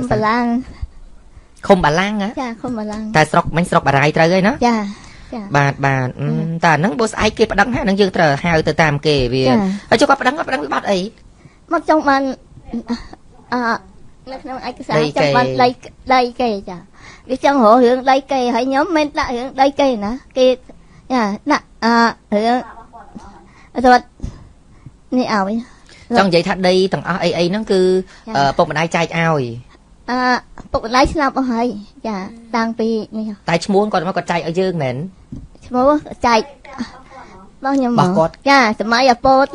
ុំបលាំងឃុំបាឡាំងហ៎ចាឃុំបលាំងតែស្រុកមិញស្រុកបារាយត្រូវហើយណាចាចាបាទបាទអឺតែអាហ្នឹងបើស្អែកគេប្តឹងហើយហ្នឹងយើងត្រូវហៅទៅតាមគេវាចាហើយចុះគាត់ប្តឹងគាត់ប្តឹងវិបត្តិអីមកចង់បានអឺនៅក្នុងឯកសារដីចង់គេបានដីដីគេចាវាចង់រករឿងដីគេហើយខ្ញុំមិនដាក់រឿងដីគេណាគេចាដាក់អឺរឿងរត់នេះឲ្យចង់និយាយថាដីទាំងអស់អីអីហ្នឹងគឺចាអឺពុកម្ដាយចែកឲ្យ អឺពុកម្ដាយស្លាប់អស់ហើយចាតាំងពីនេះតែឈ្មោះគាត់មកគាត់ចែកឲ្យយើងមែនឈ្មោះចែករបស់ខ្ញុំហ្មរបស់ងគាត់ចាសម័យអពត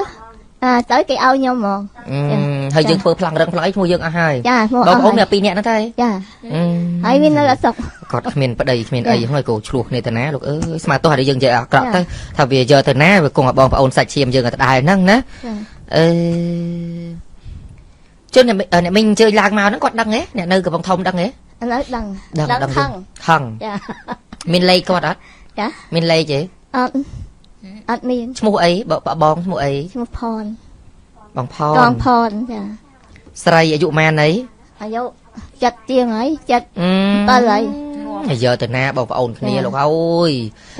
អាទៅគេឲ្យខ្ញុំហ្មងអឺចាហើយយើងចាធ្វើប្លង់រឹងប្លង់អីឈ្មោះយើងអស់ហើយចាឈ្មោះបងប្អូនអមានស់ពីរនាក់ហ្នឹងទេចាអឺហើយវានៅអសុកគាត់គ្មានប្តីគ្មានចាអីហ្នឹងហើយក៏ឆ្លោះគ្នាទៅណាលោកអើយស្មាទោះឲ្យយើងនិយាយអាក្រក់ចាទៅថាវាយកទៅណាវាគង់ឲ្យបងប្អូនសាច់ឈាមយើងទៅដែរហ្នឹងណាចាអឺ ជនអ្នកមិអ្នកមិញអញ្ជើញឡើងមកហ្នឹងគាត់ដឹងទេអ្នកនៅកំពង់ធំដឹងទេឥឡូវដឹងដឹងដឹងខឹងខឹងចាមានលេខគាត់អត់ចាមានលេខទេអត់អត់មានឈ្មោះអីបងបងឈ្មោះអីឈ្មោះផនបងផកនងផនចាស្រីអាយុប៉ុន្មានអីអាយុចិត្តទៀងហើយចិត្តអឺបើហើយហើយយកទៅណាបងប្អូនគ្នាចាលោកអើយ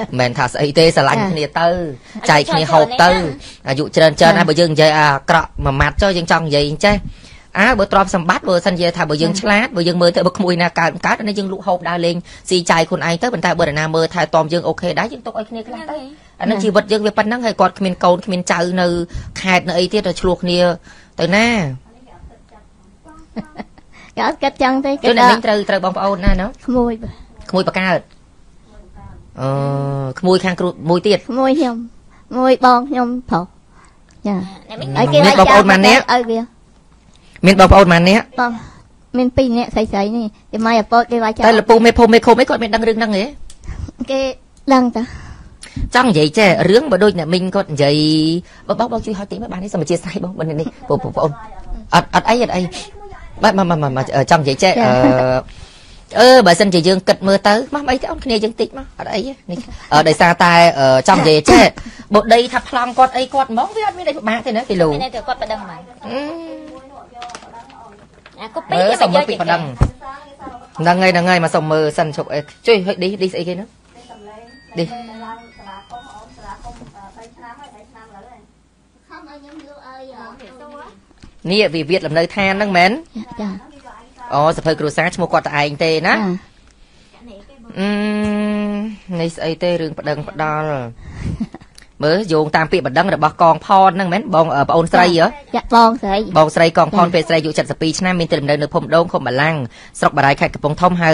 មិនមែនថាស្អីទេស្រឡាញ់ចាគ្នាទៅចែកគ្នាហូបទៅអាយុច្រើនច្រើនណាស់បើយើងនិយាយអាអាក្រក់មួយម៉ាត់ចុះយើងចង់និយាយអញ្ចេះ អើបើទ្រព្យសម្បត្តិបើសិនជាថាបើយើងឆ្លាតបើយើងមើលទៅបើក្មួយណាកើតកើតអានេះយើងលក់ហូបដើរលេងស៊ីចាយខ្លួនឯងទៅប៉ុន្តែបើនរណាមើលថែទាំយើងអូខេដែរយើងទុកឲ្យគ្នាខ្លះទៅអានឹងជីវិតយើងវាប៉ុណ្ណឹងហើយគាត់គ្មានកូនគ្មានចៅនៅខេត្តនៅអីទៀតទៅឆ្លោះគ្នាទៅណាគេអត់គិតចឹងទេគេយល់អ្នកថាវិញត្រូវត្រូវបងប្អូនណាណោះក្មួយក្មួយបកើតអឺក្មួយខាងគ្រូមួយទៀតក្មួយខ្ញុំមួយបងខ្ញុំប្រុសចាអ្នកមិញហើយគេមានបងប្អូនម៉ាននាក់ឲ្យវា មានបងប្អូនប៉ុន្មាននាក់បងមានពីរនាក់ស្រីស្រីនេះគេមកអាពតគេវាយចាតែលពូមេភូមិមេឃុំអីគាត់មានដឹងរឿងហ្នឹងទេគេដឹងតាចង់និយាយចេះរឿងបើដូចអ្នកមីងគាត់និយាយបងបងបងជួយហត់តិចមើលបានទេសូមអធិស្ឋានបងបងនេះបងប្អូនអត់អត់អីអត់អីបាទមកមកមកចង់និយាយចេះអឺអឺបើសិនជាយើងគិតមើលទៅមកអីទៅអូនគ្នាយើងតិចមកអត់អីទេនេះអឺដោយសារតែអឺចង់និយាយចេះបើដីថាប្លង់គាត់អីគាត់ហ្មងវាអត់មានអីពិបាកទេណាគីឡូមានតែគាត់ប្តឹងមកអឺអា កូពីអឺគេសុំមើលយកពីចេញប៉ណ្ណឹងហ្នឹងហើយហ្នឹងហើយមកសុំមើលសិនជប់អីជួយហុយឌីឌីស្អីគេហ្នឹងឌីខំឲ្យខ្ញុំលក់ឲ្យនេះវិវាទលំនៅឋានហ្នឹងមែនចាអូសភៅគ្រួសារឈ្មោះគាត់តែឯងទេណាចាអឺនេះស្អីទេរឿងប្តឹងផ្ដាល់ មើលយោងតាមពាក្យបណ្ដឹងរបស់កងផនហ្នឹងមែនបងអឺប្អូនស្រីហ៎ចាបងស្រីបងស្រីកងផនពេលស្រីអាយុ72ឆ្នាំមានទីលំនៅនៅភូមិដូងឃុំបាឡាំងស្រុកបារាយខេត្តកំពង់ធំហៅ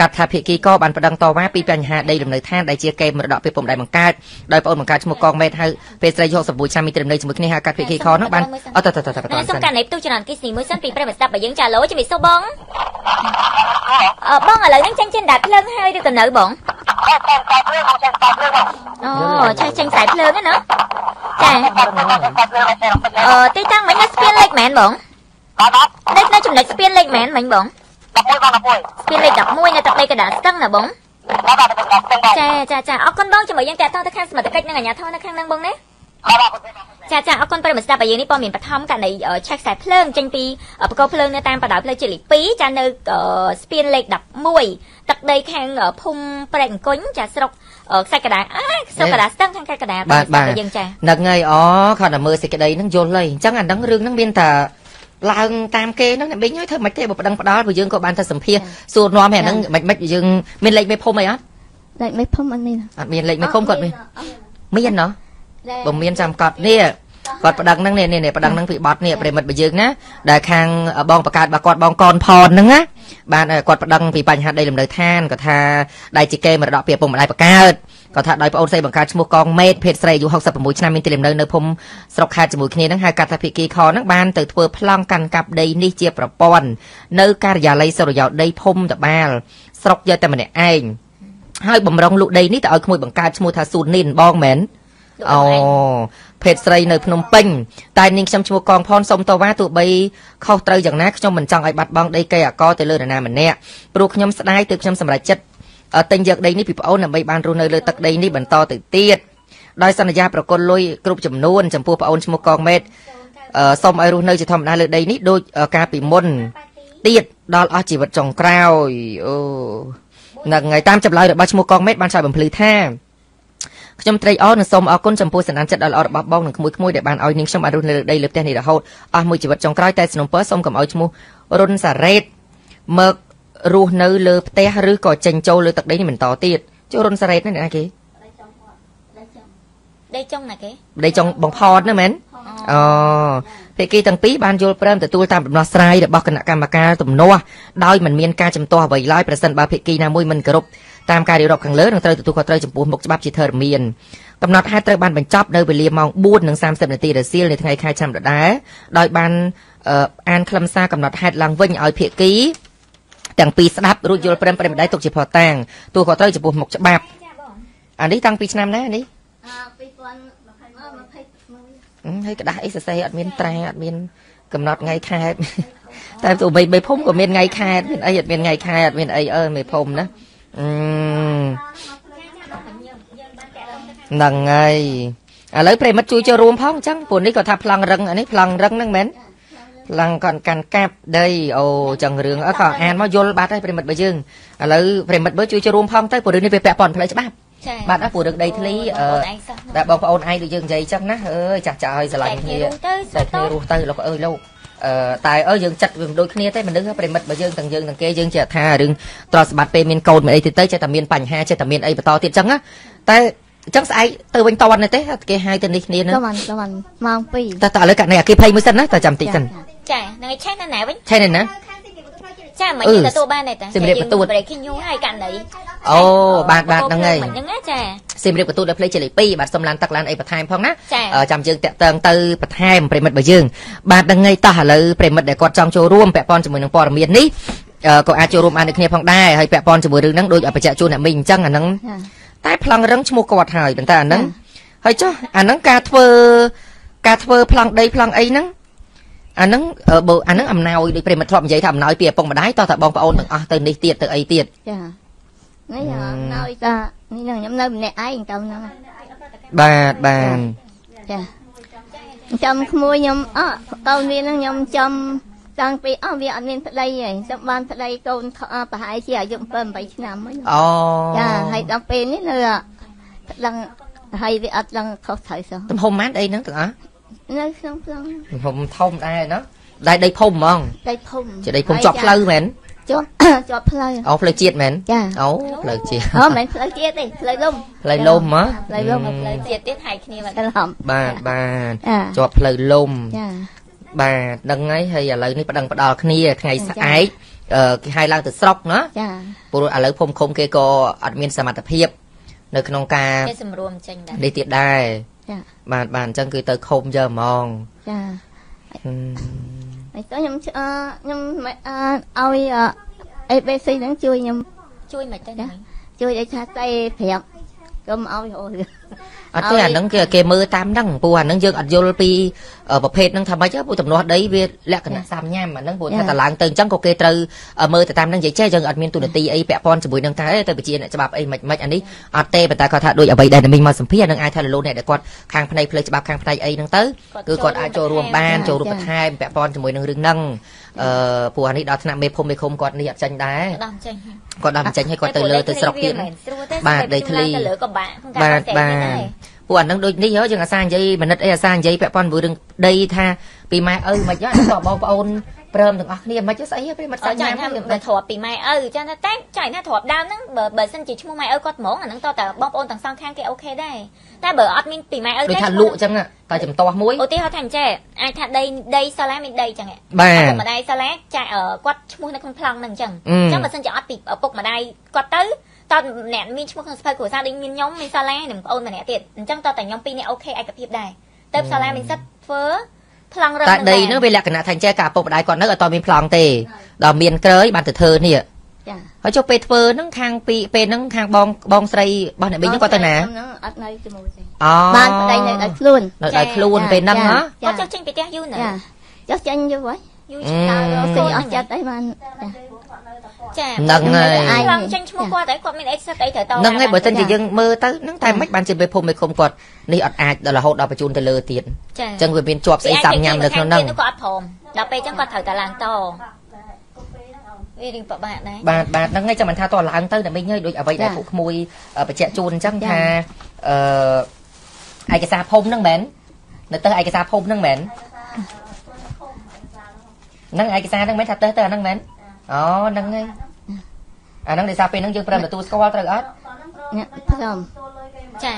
កាត់ថាភិក្ខីក៏បានប្តឹងតវ៉ាពីបញ្ហាដីលំនៅឋានដែលជាកេរមរតកពីពុំដែលបង្កើតដោយប្អូនបង្កើតឈ្មោះកងមេតហៅពេលស្រីអាយុ61ឆ្នាំមានទីលំនៅជាមួយគ្នាហៅកាត់ភិក្ខីខហ្នឹងបានអត់តតតតតណាសុំសិនកាន់នៃផ្ទុះច្រើនគិសនីមួយសិនពីប្រិមស្ដាប់បើយើងចាឡូជំរាបសួរបងអឺបងឥឡូវហ្នឹងចាញ់ចេញដាច់ភ្លើងហើយឬក៏នៅបង អូឆេះចេញខ្សែភ្លើងហ្នឹងណាចាអឺទីតាំងមិញនៅស្ពានលេខមែនបងនៅនៅចំណុចស្ពានលេខមែនមិញបងស្ពានលេខ11នៅទឹកដីកណ្ដាលស្ទឹងណាបងចាចាចាអរគុណបងជាមួយយើងតាក់ទងទៅខាងសមត្ថកិច្ចនិងអាជ្ញាធរនៅខាងហ្នឹងបងណា ចាចាអរគុណប្រិយមិត្តស្ដាប់បើយើងនេះព័ត៌មានបឋមករណីអឺឆេះខ្សែភ្លើងចេញពីអឺបកោភ្លើងនៅតាមបណ្ដោយផ្លូវជាតិលេខ2ចានៅអឺស្ពានលេខ11ទឹកដីខាងអឺភូមិព្រែកអង្គុញចាស្រុកអឺខ្សាច់កដាអើយស្រុកកដាស្ទឹងខាងខេត្តកដាបាទបាទយើងចាហ្នឹងហើយអូគាត់តែមើលសេចក្តីហ្នឹងយល់ហើយអញ្ចឹងអាហ្នឹងរឿងហ្នឹងមានតែឡើងតាមគេហ្នឹងអ្នកបិញហើយធ្វើមិនទេបើប្តឹងផ្ដាល់ព្រោះយើងក៏បានទៅសម្ភាសសួរនាំហើយអាហ្នឹងមិនមិនយើងមានលេខមេភូមិអីអត់លេខមេភូមិអត់មានអត់មានលេខមេភូមិគាត់មានមានណោះដែរ បើមានចាំកត់នេះគាត់ប្តឹងហ្នឹងនេះនេះប្តឹងហ្នឹងពីបត់នេះប្រិមិត្តរបស់យើងណាដែលខាងបងបកកើតរបស់គាត់បងកនផនហ្នឹងណាបានគាត់ប្តឹងពីបញ្ហាដីលំនៅឋានគាត់ថាដៃជាគេមរតកពីឪពុកម្ដាយបកកើតគាត់ថាដោយប្អូនស្រីបង្កើតឈ្មោះកងមេតភេទស្រីអាយុ66ឆ្នាំមានទីលំនៅនៅភូមិស្រុកខេត្តជាមួយគ្នាហ្នឹងហៅកាត់ថាភិក្ខីខហ្នឹងបានទៅធ្វើប្លង់កាន់កាប់ដីនេះជាប្រព័ន្ធនៅការិយាល័យសុរិយោដីភូមិតបាលស្រុកយកតែម្នាក់ឯងហើយបំរុងលក់ដីនេះទៅឲ្យក្មួយបង្កើតឈ្មោះថាស៊ូនីនបងមែន អូភេទស្រីនៅភ្នំពេញតែនាងខ្ញុំឈ្មោះកងផនសុំតវ៉ាទោះបីខុសត្រូវយ៉ាងណាខ្ញុំមិនចង់ឲ្យបាត់បង់ដីកេអកទៅលើនរណាម្នាក់ព្រោះខ្ញុំស្ដាយទើបខ្ញុំសម្រេចចិត្តអឺទិញយកដីនេះពីប្អូនដើម្បីបានរស់នៅលើទឹកដីនេះបន្តទៅទៀតដោយសន្យាប្រគល់លុយគ្រប់ចំនួនចំពោះប្អូនឈ្មោះកងមេតអឺសូមឲ្យរស់នៅជាធម្មតាលើដីនេះដូចអឺកាលពីមុនទៀតដល់អស់ជីវិតចុងក្រោយអូហ្នឹងហើយតាមចម្លើយរបស់ឈ្មោះកងមេតបានឆ្លើយបំភ្លឺថា ខ្ញុំត្រេកអរនិងសូមអរគុណចំពោះសន្តានចិត្តដ៏ល្អរបស់បងនិងក្មួយក្មួយដែលបានឲ្យនាងខ្ញុំបានរស់នៅលើដីលើផ្ទះនេះរហូតអស់មួយជីវិតចុងក្រោយតែสนុំពើសូមកុំឲ្យឈ្មោះរុនសារ៉េតមករស់នៅលើផ្ទះឬក៏ចេញចូលលើទឹកដីនេះបន្តទៀតចូលរុនសារ៉េតនេះណាគេដេកចុងណាគេប្តីចង់បងផតណាមែនអូភាគីទាំងពីរបានយល់ព្រមទទួលតាមដំណោះស្រាយរបស់គណៈកម្មការទំនាស់ដោយមិនមានការចំទាស់អ្វីឡើយប្រសិនបើភាគីណាមួយមិនគោរព តាមការរៀបរាប់ខាងលើនឹងត្រូវទទួលខុសត្រូវចំពោះមុខច្បាប់ជាធរមានកំណត់ហេតុត្រូវបានបញ្ចប់នៅវេលាម៉ោង4:30នាទីរសៀលនៃថ្ងៃខែឆ្នាំដដែលដោយបានអានខ្លឹមសារកំណត់ហេតុឡើងវិញឲ្យភាគីទាំងពីរស្ដាប់រួចយល់ព្រមព្រមដៃទុកជាផតាំងទូខុសត្រូវចំពោះមុខច្បាប់អានេះតាំងពីឆ្នាំណានេះ2021ហើយក្តាស់អីសរសេរអត់មានត្រាអត់មានកំណត់ថ្ងៃខែតែទៅបីបីភូមិក៏មានថ្ងៃខែមានអីអត់មានថ្ងៃខែអត់មានអីអើមេភូមិណា អឺហ្នឹងហើយឥឡូវប្រិមិត្តជួយចូលរួមផងអញ្ចឹងព្រោះនេះគាត់ថាប្លង់រឹងអានេះប្លង់រឹងហ្នឹងមែនប្លង់គាត់កាន់កាប់ដីអូអញ្ចឹងរឿងអើក៏អានមកយល់បាត់ហើយប្រិមិត្តបើយើងឥឡូវប្រិមិត្តបើជួយចូលរួមផងទៅព្រោះរឿងនេះវាពាក់ព័ន្ធផ្លូវច្បាប់ចាបាទណាព្រោះរឿងដីធ្លីអឺបងឯងសោះតែបងប្អូនឯងដូចយើងនិយាយអញ្ចឹងណាអើយចាស់ចាស់ឲ្យស្រឡាញ់គ្នាទៅស្តែទើគ្នារស់ទៅលោកអើយលោក អឺតែអើយយើងចិត្តវាមិនដូចគ្នាទេមនុស្សប្រិមិត្តបើយើងទាំងយើងទាំងគេយើងចេះថារឿងត្រស្បាត់ពេលមានកូនមិនអីទៅទៅចេះតែមានបញ្ហាចេះតែមានអីបន្តទៀតអញ្ចឹងណាតែអញ្ចឹងស្អែកទៅវិញតន់ទេគេហៅទៅនេះគ្នានឹងប្រហែលប្រហែលម៉ោង2តែតែឥឡូវកាត់នេះអាគេភ័យមួយសិនណាតែចាំតិចសិនចានឹងឯងឆែកនៅណាវិញឆែនេះណា ចាមិនអឺយើងទទួលបានទេតាសម្រាប់ទទួលប្រេកខ្ញុំហើយកាន់ណីអូបាទបាទហ្នឹងហើយមិនហ្នឹងណាចាសៀមរាបបន្ទូដល់ផ្លេចជាលេខ2បាទសុំឡានទឹកឡានអីបន្ថែមផងណាចាអឺចាំយើងតាក់ទងទៅបន្ថែមប្រិមិត្តរបស់យើង បាទដឹងហើយតោះឥឡូវប្រិមិត្តដែលគាត់ចង់ចូលរួមពាក់ព័ន្ធជាមួយនឹងព័ត៌មាននេះអឺក៏អាចចូលរួមបានដូចគ្នាផងដែរហើយពាក់ព័ន្ធជាមួយរឿងហ្នឹងដូចបច្ចៈជួនអ្នកមីងអញ្ចឹងអាហ្នឹងចាតែប្លង់រឹងឈ្មោះគាត់ហើយប៉ុន្តែអាហ្នឹងចាហើយចុះអាហ្នឹងការធ្វើការធ្វើប្លង់ដីប្លង់អីហ្នឹង អាហ្នឹងអឺបើអាហ្នឹងអំណោយដូចប្រិមិត្តធ្លាប់និយាយថាអំណោយពីឪពុកម្ដាយតោះតែបងប្អូនទាំងអស់ទៅនេះទៀតទៅអីទៀតចានេះណយតានេះនឹងខ្ញុំនៅម្នាក់ឯងទៅហ្នឹងបាទបាទចាចាំក្មួយខ្ញុំអើកូនវាហ្នឹងខ្ញុំចាំតាំងពីអស់វាអត់មានប្តីទេចាំបានប្តីកូនខអប្រហែលជាអាយុ7 8ឆ្នាំហើយអូចាហើយដល់ពេលនេះនៅដឹងហើយវាអត់ដឹងខុសត្រូវសោះទំហំម៉ានអីហ្នឹងទាំងអស់ នៅក្នុងផ្លង់ទំហំធំដែរណាដៃដីភូមិហ្មងដីភូមិជាដីភូមិជាប់ផ្លូវមែនជាប់ជាប់ផ្លូវអូផ្លូវជាតិមែនចាអូផ្លូវជាតិអូមិនមែនផ្លូវទៀតទេផ្លូវលំផ្លូវលំហ៎ផ្លូវលំផ្លូវជាតិទៀតហើយគ្នាមកច្រឡំបាទបាទចាជាប់ផ្លូវលំចាបាទដឹងហើយហើយឥឡូវនេះប្តឹងផ្ដាល់គ្នាថ្ងៃចាស្អែកអឺគេហៅឡើងទៅស្រុកណាចាព្រោះឥឡូវភូមិឃុំគេក៏អត់មានសមត្ថភាព នៅក្នុងការគេសម្រួមចេញដែរនេះទៀតដែរ ចាបាទបាទអញ្ចឹងគឺទៅឃុំយកហ្មងចាហឹមហើយតោះខ្ញុំអឺខ្ញុំអឺឲ្យអ ABC ហ្នឹងជួយខ្ញុំជួយមិនទៅណាជួយឲ្យថាតែប្រាប់កុំឲ្យអូ អត់ទេអាហ្នឹងគេគេមើលតាមហ្នឹងព្រោះអាហ្នឹងយើងអត់យល់ពីអឺប្រភេទហ្នឹងថាម៉េចទេព្រោះទំនាស់ដីវាលក្ខណៈសាមញ៉ាំអាហ្នឹងព្រោះថាតឡើងទៅអញ្ចឹងក៏គេត្រូវអឺមើលទៅតាមហ្នឹងនិយាយចេះយើងអត់មានទូនាទីអីពាក់ព័ន្ធជាមួយនឹងថាអេទៅបញ្ជាអ្នកច្បាប់អីមិនមិនអានេះអត់ទេប៉ុន្តែគាត់ថាដូចអ្វីដែលមីងមកសម្ភាសអាហ្នឹងអាចថាលលោកអ្នកដែលគាត់ខាងផ្នែកផ្លូវច្បាប់ខាងផ្នែកអីហ្នឹងទៅគឺគាត់អាចចូលរួមបានចូលរួមបន្ថែមពាក់ព័ន្ធជាមួយនឹងរឿងហ្នឹង អឺព្រោះអានេះដល់ថ្នាក់មេភូមិមេឃុំគាត់នេះអត់ចាញ់ដែរដោះចេញគាត់ដល់បញ្ចេញឲ្យគាត់ទៅលើទៅស្រុកទៀតមិនស្រួលទេបាទដីធ្លីទៅលើក៏បាក់ក្នុងការបាទផ្សេងបាទដែរពួកអានឹងដូចនេះហ៎យើងអាសានិយាយមនិតអីអាសានិយាយពាក់ព័ន្ធមួយរឿងដីថាពីម៉ែឪមិនយ៉ាងហ្នឹងក៏បងប្អូន ព្រមទាំងអស់គ្នាមិនស្អីទេពេលមិនអសាត់ច់ចាញ៉ាញ់ំថាខ្ញុំបើធ្លាប់ពីម៉ែឪចាតែតែចាញ់ថាធ្លាប់ដើមហ្នឹងបើបើសិនជាឈ្មោះម៉ែឪគាត់ហ្មងអាហ្នឹងតើតើបងប្អូនទាំងសងខាងគេអូខេដែរតែបើអត់មានពីម៉ែឪដូចថាលក់អញ្ចឹងតែចំទាស់មួយឧទាហរណ៍ថាអញ្ចេះអាចថាដីដីសាឡាមានដីអញ្ចឹងបាទឪពុកម្ដាយសាឡាចាក់អឺគាត់ឈ្មោះនៅក្នុងប្លង់ហ្នឹងអញ្ចឹងអឺអញ្ចឹងបើសិនជាអត់ពីឪពុកម្ដាយគាត់ទៅតើអ្នកមានឈ្មោះក្នុងសភៅគ្រួសារដូចមានខ្ញុំមានសាឡានិងប្អូនម្នាក់ទៀតអញ្ចឹងតើតែខ្ញុំពីរនាក់អូខេឯកភាពដែរទៅសាឡាមានសិទ្ធធ្វើ ប្លង់រឹងតែដីហ្នឹងវាលក្ខណៈថាអញ្ចេះកាឪពុកម្ដាយគាត់នៅអត់តមានប្លង់ទេដល់មានក្រើយបានទៅធ្វើនេះចាហើយចុះពេលធ្វើហ្នឹងខាងពីពេលហ្នឹងខាងបងបងស្រីរបស់អ្នកមីងហ្នឹងគាត់ទៅណាហ្នឹងអត់នៅជាមួយទេអូបានប្តីនៅដល់ខ្លួននៅដល់ខ្លួនពេលហ្នឹងហ៎គាត់ចុះចេញពីផ្ទះយូរណាស់ចាចុះចាញ់យូរហើយយូរឆ្នាំអឺស៊ីអស់ចិត្តអីបានចា ចាហ្នឹងហើយប្លង់ចេញឈ្មោះគាត់តែគាត់មានអីសិទ្ធអីត្រូវតហ្នឹងហើយបើសិនជាយើងមើលទៅហ្នឹងតែមិនបានជាពេលភូមិមេឃុំគាត់នេះអត់អាចដល់រហូតដល់បញ្ជូនទៅលើទៀតចាអញ្ចឹងវាមានជាប់ស្អីសាំញ៉ាំនៅក្នុងហ្នឹងគាត់អត់ព្រមដល់ពេលអញ្ចឹងគាត់ត្រូវតែឡើងតវារៀងពិបាកដែរបាទបាទហ្នឹងហើយចាំមិនថាតើឡើងទៅតែមិញហើយដូចអ្វីដែលចាពួកក្មួយអឺបញ្ជាក់ជូនអញ្ចឹងចាថាអឺឯកសារភូមិហ្នឹងមែននៅទៅឯកសារភូមិហ្នឹងមែនហ្នឹងឯកសារហ្នឹងមែនថាទៅទៅអាហ្នឹងមែនអូហ្នឹងហើយ អាហ្នឹងដោយសារពេលហ្នឹងយើងប្រើទទួលស្គាល់ត្រូវអត់អ្នកផ្សំចា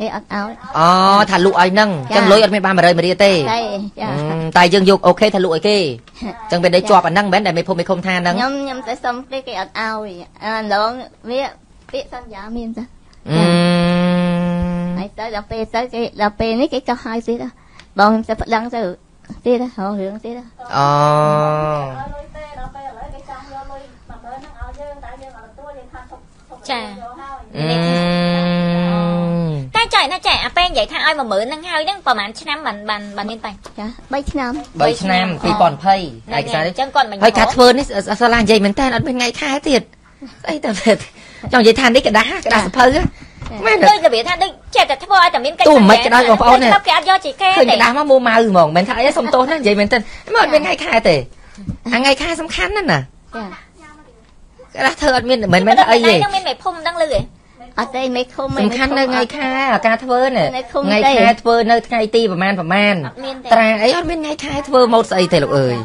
គេអត់ឲ្យអូថាលក់ឲ្យហ្នឹងអញ្ចឹងចាលុយអត់មានបាន100មួយរៀលទេតែចាអឺតែយើងយកអូខេថាលក់ឲ្យគេអញ្ចឹងពេលនេះជាប់អាហ្នឹងមែនដែលមេភូមិមេឃុំថាហ្នឹងខ្ញុំខ្ញុំតែសុំទេគេអត់ឲ្យអាឡងវាពាក្យសន្យាមានចាអឺហើយទៅដល់ពេលទៅគេដល់ពេលនេះគេចោះឲ្យទៀតហ៎បងខ្ញុំទៅប្តឹងទៅទៀតហ៎រករឿងទៀតហ៎អូ ចា យកហើយ អឺ តែចៃណាចៃអាពេលនិយាយថាឲ្យ10000ហ្នឹងហើយហ្នឹងប្រហែលឆ្នាំបានបានបានមានតែ ចា3ឆ្នាំ 3ឆ្នាំ2020ឯកសារនេះ អញ្ចឹងគាត់មិន ហើយការធ្វើនេះសាឡានិយាយមែនតើអត់មានថ្ងៃខែទៀតស្អីទៅទៀតចង់និយាយថានេះกระดาษกระดาษសភៅហ៎មែនទេ ដូចរបៀបថាដូចចេះតែធ្វើឲ្យតែមានកិច្ច ទូមិនក៏ដោយបងប្អូននេះ គេអត់យកជាគេ ឃើញก ទេ ระดาษមកមួម៉ៅហ្មងមិនថាអីសុំទោសណានិយាយមែនតើមិនអត់មានថ្ងៃខែទេអាថ្ងៃខែសំខាន់ណាស់ណា ក្រាស់ធ្វើអត់មានមិនមែនអីទេហ្នឹងមានមេភូមិហ្នឹងលឺឯងអត់ទេមេឃុំសំខាន់នៅថ្ងៃខែការធ្វើណាថ្ងៃខែធ្វើនៅថ្ងៃទីប្រហែលប្រហែលត្រាអីអត់មានថ្ងៃខែធ្វើម៉ូតស្អីទេលោកអើយ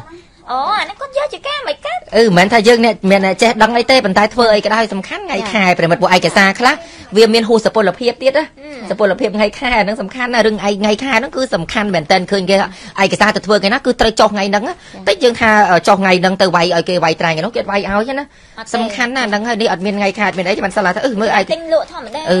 អូអាហ្នឹងគាត់យកជាគេមិនកើតអឺមិនមែនថាយើងអ្នកមានអ្នកចេះដឹងអីទេប៉ុន្តែធ្វើអីក៏ដោយសំខាន់ថ្ងៃខែប្រិមិត្តពួកឯកសារខ្លះវាមានហួសសុពលភាពទៀតណាសុពលភាពថ្ងៃខែហ្នឹងសំខាន់ណារឿងឯថ្ងៃខែហ្នឹងគឺសំខាន់មែនតើឃើញគេឯកសារទៅធ្វើគេណាគឺត្រូវចុះថ្ងៃហ្នឹងណាតិចយើងថាចុះថ្ងៃហ្នឹងទៅវាយឲ្យគេវាយត្រែងគេនោះគេវាយឲ្យណាសំខាន់ណាស់ហ្នឹងហើយនេះអត់មានថ្ងៃខែអត់មានអីទេមិនសិលថាអឺមើលឯងទិញលក់ធម្មតាអឺ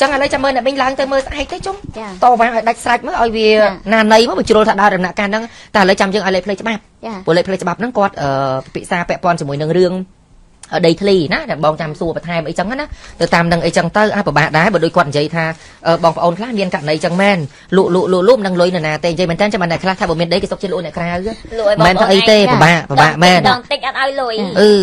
ចឹងឥឡូវចាំមើលអ្នកវិញឡើងទៅមើលស្អែកទៅជុំចាតវ៉ាឲ្យដាច់ស្រេចមើលឲ្យវាចាណានៃមកបញ្ជ្រុលថាដើរដំណាក់កាលហ្នឹងតែឥឡូវចាំយើងឲ្យលេខផ្លេចច្បាប់ចាពលលេខផ្លេចច្បាប់ហ្នឹងគាត់អឺពិភាក្សាពាក់ព័ន្ធជាមួយនឹងរឿងអឺដីធ្លីណាដែលបងចាំសួរបន្ថែមអីចឹងណាទៅតាមនឹងអីចឹងទៅអាពិបាកដែរបើដូចគាត់និយាយថាអឺបងប្អូនខ្លះមានករណីចឹងមែនលក់លក់លក់លក់មិនដឹងលុយនៅណាទេនិយាយមែនតើចាំមិនអ្នកខ្លះថាបើមានដីគេសុកជាលក់អ្នកក្រៅលក់ឲ្យបងមិនថាអីទេចាពិបាកពិបាកមែនដងតិចអត់ឲ្យលុយអឺ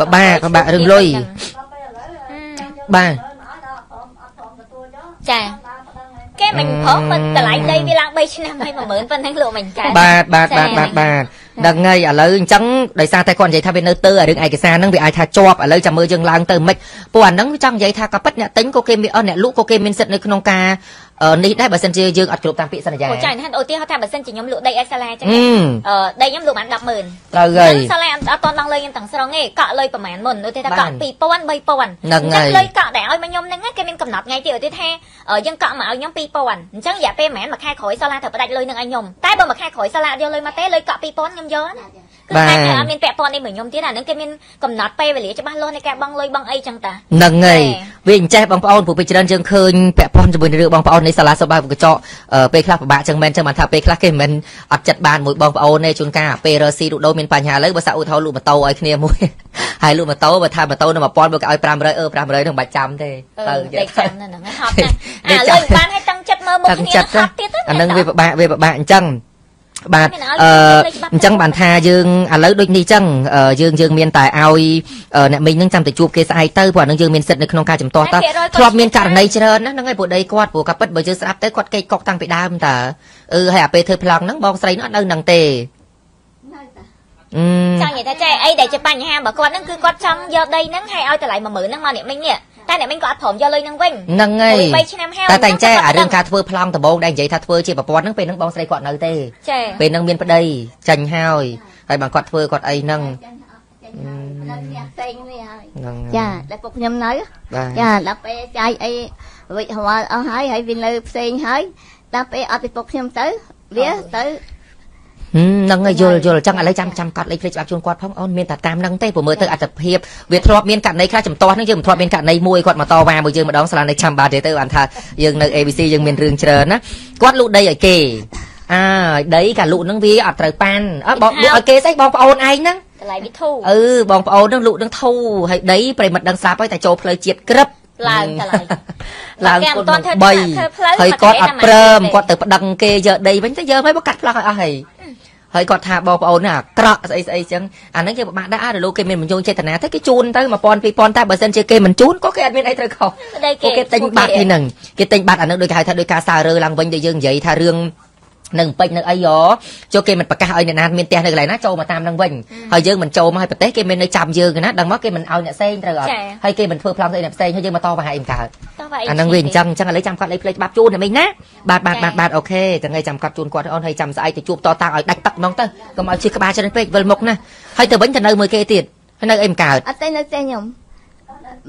ពិបាកពិបាករឿងលុយដល់ពេលឥឡូវចង់យកបាទ10000មកឲ្យដល់អត់ព្រមអត់ព្រមទទួលយកចាដើរប្តឹងហើយគេមិនព្រមមិនតម្លៃដីវាឡើង3ឆ្នាំហើយ10000ប៉ុណ្ណឹងលក់មិនកើតបាទបាទបាទបាទបាទ ដឹងហើយឥឡូវអញ្ចឹងដោយសារតែគាត់និយាយថាវានៅទៅអារឿងឯកសារហ្នឹងវាអាចថាជាប់ឥឡូវចាំមើលយើងឡើងទៅមិនពួកអាហ្នឹងចង់និយាយថាក៏ប៉ិតអ្នកទិញក៏គេមានអស់អ្នកលក់ក៏គេមានសិទ្ធិនៅក្នុងការអឺ នេះដែរបើសិនជាយើងអត់គ្រប់តាមពាក្យសន្យាអូចាញ់ឧទាហរណ៍ថាបើសិនជាខ្ញុំលក់ដីឲ្យសាលាចឹងអឺអឺដីខ្ញុំលក់បាន100,000ត្រូវហើយសាលាអត់តន់ដល់លុយខ្ញុំទាំងស្រុងទេកក់លុយប្រហែលមុនឧទាហរណ៍ថាកបាក់ន2000 3000ហ្នឹងហើយលុយកក់ដែលឲ្យមកខ្ញុំហ្នឹងណាគេមានកំណត់ថ្ងៃទៀតឧទាហរណ៍ថាអឺយើងកក់មកឲ្យខ្ញុំ2000អញ្ចឹងរយៈពេលប្រហែលមួយខែក្រោយសាលាត្រូវផ្ដាច់លុយនឹងឲ្យខ្ញុំតែបើមួយខែក្រោយសាលាអត់យកលុយមកទេលុយកក់2000ខ្ញុំយកណា គឺបាទតែអត់មានពាក់ព័ន្ធនេះមួយខ្ញុំទៀតអាហ្នឹងគេមានកំណត់ពេលវេលាច្បាស់លាស់នៃការបង់លុយបង់អីចឹងតាហ្នឹងហើយចា៎វាអញ្ចេះបងប្អូនព្រោះពេលច្រើនយើងឃើញពាក់ព័ន្ធជាមួយនឹងរឿងបងប្អូននៃសាលាសុបាយកញ្ចក់អឺពេលខ្លះពិបាកចឹងមែនចឹងបានថាពេលខ្លះគេមិនមែនអត់ចិត្តបានមួយបងប្អូនទេជួនកាលពេលរកស៊ីលក់ដូរមានបញ្ហាឥឡូវបើសាក់ឧទាហរណ៍លក់ម៉ូតូឲ្យគ្នាមួយហើយលក់ម៉ូតូបើថាម៉ូតូនៅ1000បើគេឲ្យ500អឺ500នឹងបាច់ចាំទេអឺទៅដេកចាំនៅហ្នឹងហត់ណាស់ដេកអាចាំលុយបានឲ្យតាំងចិត្តមើលមុខតាំងគ្នាចិត្តហត់ទៀតទៅអាហ្នឹងវាពិបាកវាពិបាកអញ្ចឹង បាទមានឲ្យអឺលេខច្បាប់អញ្ចឹងបានថាយើងឥឡូវដូចនេះអញ្ចឹងអឺយើងយើងមានតែឲ្យអឺអ្នកមីងហ្នឹងចាំទៅជួបគេស្អែកទៅព្រោះអាហ្នឹងយើងមានសិទ្ធិនៅក្នុងការចំទាស់តើតែភាគរយគាត់ធ្លាប់មានករណីច្រើនណាស់ហ្នឹងហើយព្រោះដីគាត់ព្រោះកាពិតបើយើងស្ដាប់ទៅគាត់កេកកុកតាំងពីដើមតើអឺហើយអាពេលធ្វើប្លង់ហ្នឹងបងស្រីនោះអត់នៅហ្នឹងទេអឺចង់និយាយថាចេះអីដែលជាបញ្ហាបើគាត់ហ្នឹងគឺគាត់ចង់យកដីហ្នឹងហើយឲ្យតម្លៃ10000ហ្នឹងមកអ្នកមិញនេះ តែអ្នកមិញក៏អត់ព្រមយកលុយហ្នឹងវិញហ្នឹងហើយ3ឆ្នាំហើយតែតែអញ្ចេះអារឿងការធ្វើប្លង់ដំបូងដែលនិយាយថាធ្វើជាប្រព័ន្ធហ្នឹងពេលហ្នឹងបងស្រីគាត់នៅទេចេះពេលហ្នឹងមានប្តីចាញ់ហើយហើយបើគាត់ធ្វើគាត់អីហ្នឹងនៅផ្ទះផ្សេងនេះហើយហ្នឹងចាតែពុកខ្ញុំនៅបាទចាដល់ពេលចាយអីវិចហវល់អស់ហើយហើយវានៅផ្សេងហើយដល់ពេលអត់ពីពុកខ្ញុំទៅវាទៅហឹមហ្នឹងហើយយល់យល់ចឹងឥឡូវចាំចាំកាត់លេខភ្លេចច្បាប់ជូនគាត់ផងអូនមានតែតាមហ្នឹងទេព្រោះមើលទៅអត្តភាពវាធ្លាប់មានករណីខ្លះចំទាស់ហ្នឹងយើងមិនធ្លាប់មានករណីមួយគាត់មកតវ៉ាមួយយើងម្ដងស្លានៅចាំបាទទេទៅបានថាយើងនៅ ABC យើងមានរឿងច្រើនណាគាត់លក់ដីឲ្យគេអើដីកាលក់ហ្នឹងវាអត់ត្រូវប៉ាន់អើបងលក់ឲ្យគេស្អីបងប្អូនឯងហ្នឹងតម្លៃវាធូរអឺបងប្អូនហ្នឹងលក់នឹងធូរហើយដីប្រិមិត្តដឹងស្រាប់ហើយតែចូលផ្លូវជាតិក្រឹបឡើងតម្លៃឡើងគេគុមិនណទាមកន់ធ្វើធ្វើផ្លូវ3ហើយមកគាត់គេអត់តាមព្រមទេគាត់ទៅប្តឹងគេយកដីវិញទៅយកមកកាត់ផ្លោះឲ្យអស់ហើយ ហើយគាត់ថាបងប្អូនណាអាក្រក់ស្អីស្អីចឹងអាហ្នឹងគេពិបាកដែរអើលោកគេមានបញ្ចូលចេតនាទៅគេជូនទៅ1000 2000តែបើសិនជាគេមិនជូនក៏គេអត់មានអីត្រូវខុសដីពួកគេទិញបាត់នេះហ្នឹងគេទិញបាត់អាហ្នឹងដូចគេហៅថាដោយការសាររើឡើងវិញដែលយើងនិយាយថារឿង នៅពេជ្រនៅអីយោចូលគេមិនប្រកាសឲ្យអ្នកណាមានផ្ទះនៅកន្លែងណាចូលមកតាមនឹងវិញហើយយើងមិនចូលមកឲ្យប្រទេសគេមាននៅចាំយើងណាដឹងមកគេមិនឲ្យអ្នកផ្សេងត្រូវអត់ហើយគេមិនធ្វើប្លង់ស្អីអ្នកផ្សេងហើយយើងមកតបហែអីមិនកើតតោះបើអីអាហ្នឹងវាអញ្ចឹងអញ្ចឹងឥឡូវចាំគាត់លេខផ្លេចច្បាប់ជូនតែមិញណាបាទបាទបាទបាទអូខេទាំងឯងចាំកាត់ជូនគាត់អូនហើយចាំស្អែកទៅជួបតតាំងឲ្យដាច់ទឹកហ្មងទៅកុំឲ្យជិះក្បាលច្រើនពេកវិលមុខណាហើយទៅវិញទៅនៅមួយគេទៀតហើយនៅអីមិនកើតអត់ទេនៅផ្ទះខ្ញុំ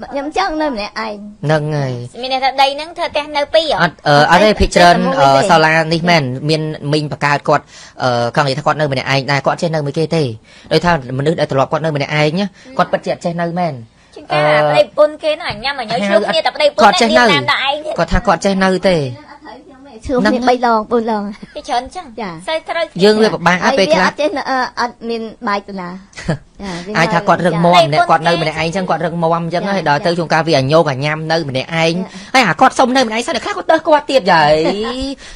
ខ្ញុំចង់នៅម្នាក់ឯងហ្នឹងហើយមានន័យថាដីហ្នឹងធ្វើផ្ទះនៅពីរហ៎អត់អឺអត់ទេភិកច្រើនអឺសាលានេះមែនមានមីងបកកើតគាត់អឺគាត់និយាយថាគាត់នៅម្នាក់ឯងដែរគាត់ចេះនៅមួយគេទេដោយថាមនុស្សដែលទ្រលាប់គាត់នៅម្នាក់ឯងណាគាត់ពិតជាអត់ចេះនៅមែនជាងការអាប្តីប្រពន្ធគេហ្នឹងអញញ៉ាំឲ្យញ៉ៃឆ្លុះគ្នាតែប្តីប្រពគាត់ន្ធចេះនេះនៅតាមដល់ឯងទៀតគាត់ថាគាត់ចេះនៅទេ ឈឺគ្នា3ដង4ដងគេច្រើនអញ្ចឹងចាសូវត្រូវយើងវាពិបាកអត់ពេលខ្លះអត់ចេះអឺអត់មានបាយទៅណាចាវាអាចថាគាត់រឹងមាំតែម្នាក់គាត់ប៉ុនៅន្តែម្នាក់ឯងចឹងគាត់រឹងមាំចឹងចាហើយដល់ទៅចាជួនកាលវាអាញោកអាញ៉ាំនៅម្នាក់ឯងចាហើយអាគាត់សុំនៅម្នាក់ឯងសោះអ្នកខ្លះគាត់ទៅគាត់ទៀតយាយ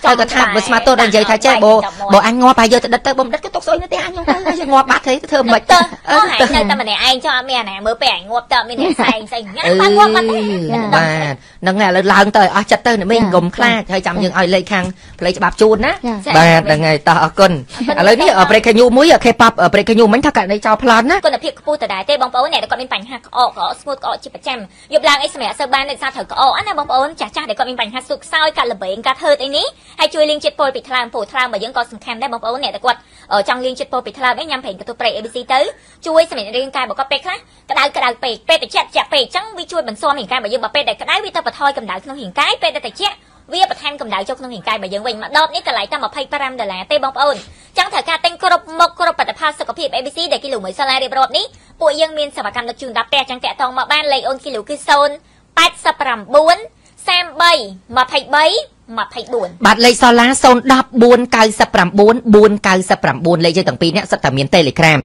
ហើយគាត់ថាបើស្មាតតដល់និយាយថាចេះបើបើអញងាប់ហើយយកទៅដិតទៅបើមិនដិតក៏ទុកស្អុយនៅផ្ទះអញហ្នឹងទៅហើយងាប់បាត់ទេទៅធ្វើមិនទៅអឺអូហែងនៅតែម្នាក់ឯងចុះអត់មានអាណាមើលពេលអញងាប់ទៅអត់មានអ្នកផ្សេងផ្សេងញ៉ាំបានងាប់បាត់ទេបាទហ្នឹងហើយឥឡូវឡើងទៅឲ្យអស់ចិត្តទៅអ្នកមីងកុំខ្លាចហើយចាំយើងឲ្យលេខខាងផ្លេចច្បាប់ជូនណាចាបាទហ្នឹងហើយតោះអរគុណឥឡូវនេះប្រេកខញូមួយ K-pop ប្រេកខញូមិញថាករណីចោលប្លន់ណាគុណភាពខ្ពស់ដដែលទេបងប្អូនអ្នកដែលគាត់មានបញ្ហាក្អកក្អកស្ងួតក្អកជាប្រចាំយប់ឡើងអីសម្រាប់សើបានដោយសារត្រូវក្អកអាណាបងប្អូនចាស់ចាស់ដែលគាត់មានបញ្ហាស្ទុកខ្សោយកាត់លបែងកាត់ហឺតអីនេះហើយជួយលាងជាតិពុលពីថ្លើមពោះថ្លើមរបស់យើងក៏សំខាន់ដែរបងប្អូនអ្នកដែលគាត់អឺចង់លាងជាតិពុលពីថ្លើមអីញ៉ាំប្រេងកន្ទុយប្រេង ABC ទៅជួយសម្រាប់រាងកាយរបស់គាត់ពេលខ្លះក្តៅក្តៅពេកពេលត្រជាក់ត្រជាក់ពេកអញ្ចឹងវាជួយបន្ស៊ាំរាងកាយរបស់យើងបើពេលដែលក្តៅវាទៅបន្ថយកម្ដៅក្នុងរាងកាយពេលដែលត្រជាក់ វាបន្ថែមកម្ដៅចូលក្នុងរាងកាយរបស់យើងវិញមួយដបនេះកន្លែងតែ25ដុល្លារទេបងប្អូនចង់ត្រូវការទិញគ្រប់មុខគ្រប់បរិបទសុខភាព ABC ដែលគីឡូមួយសាឡារៀបរាប់នេះពួកយើងមានសេវាកម្មដឹកជូនដល់ផ្ទះចឹងតាក់ទងមកបានលេខអូនគីឡូគឺ089 33 23 24បាទលេខសឡា010 499 499លេខយើងទាំងពីរនេះសិតតែមាន Telegram